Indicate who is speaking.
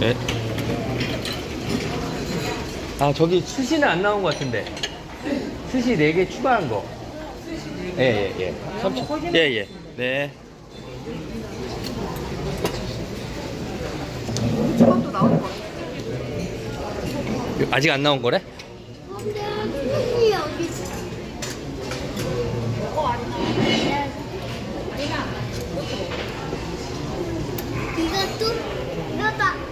Speaker 1: 네. 아 저기 스시는 안 나온 것 같은데. 스시 4개 추가한 거. 예예예. 예, 예. 예. 3천 예예. 예. 네.
Speaker 2: 저것도 나올 것
Speaker 1: 아직 안 나온 거래?
Speaker 3: 이것도? 이거다.